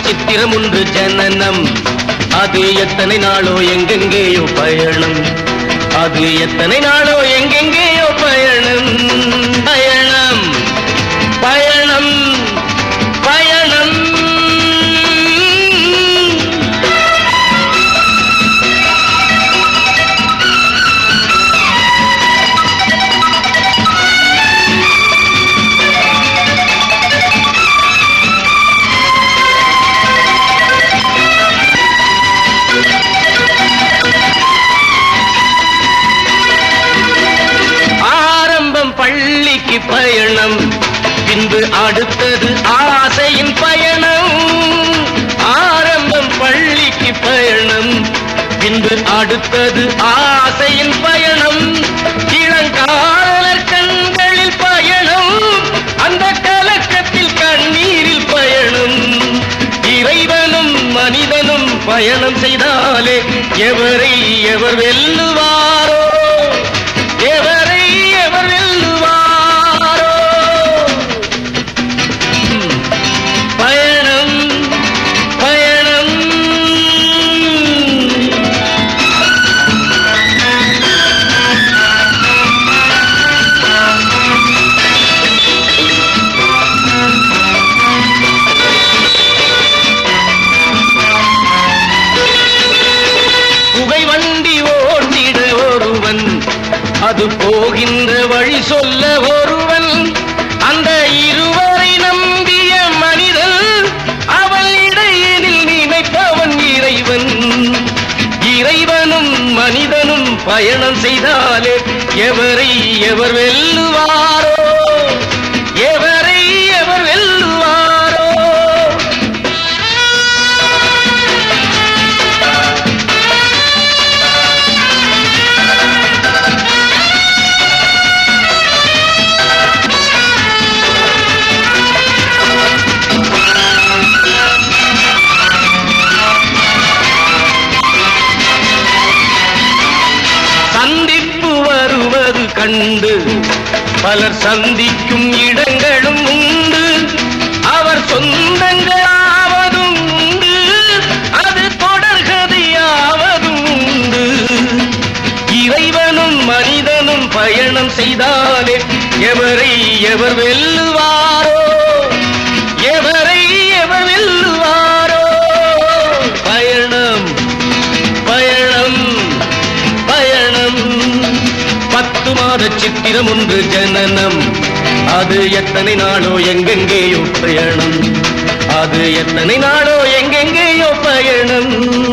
சித்திரம் ஒன்று ஜனனம். அது எத்தனை நாளோ எங்கெங்கேயோ பயணம். அது எத்தனை நாளோ எங்கெங்கேயோ பயணம். பின்பு அடுத்தது ஆசையின் பயணம். ஆரம்பம் பள்ளிக்கு பயணம். பின்பு அடுத்தது ஆசையின் பயணம். இளங்காலர் கண்களில் பயணம். அந்த கலக்கத்தில் கண்ணீரில் பயணம். இறைவனும் மனிதனும் பயணம் செய்தாலே எவரை எவர் வெல்லுவார்? அது போகின்ற வழி சொல்ல ஒருவன் அந்த இருவரை நம்பிய மனிதன் அவள் இடையினில் நினைப்பவன் இறைவன். இறைவனும் மனிதனும் பயணம் செய்தாலே எவரை எவர் வெல்லுவார்? உண்டு. பலர் சந்திக்கும் இடங்களும் உண்டு. அவர் சொந்தங்களாவதும் உண்டு. அது தொடர்கதையாவதும் உண்டு. இறைவனும் மனிதனும் பயணம் செய்தாலே எவரை எவர் ஆயிரம் ஒன்று ஜனனம். அது எத்தனை நாளோ எங்கெங்கேயோ பயணம். அது எத்தனை நாளோ எங்கெங்கேயோ பயணம்.